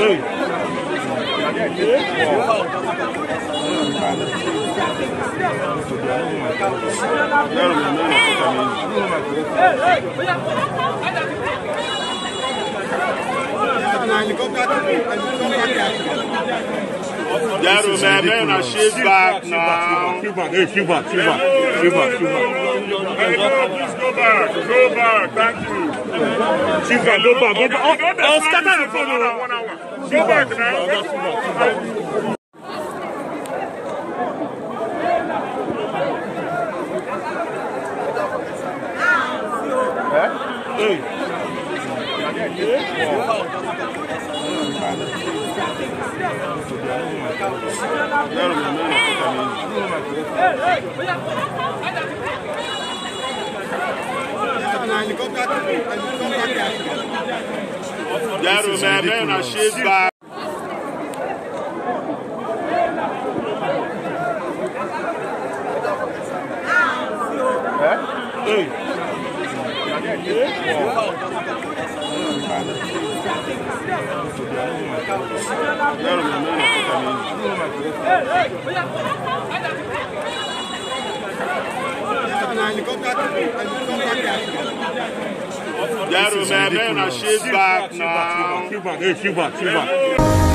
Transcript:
Hey, hey, hey! Shift back now. Shift back, hey, shift back, shift back, shift back, shift back. Please go back, go back. Thank you. Back, go back, go back. Oh, scatter the phone. One hour. Go back now. Gentlemen, men are shift back. Gentlemen, men are shift back now. Back, hey, shift back, shift back.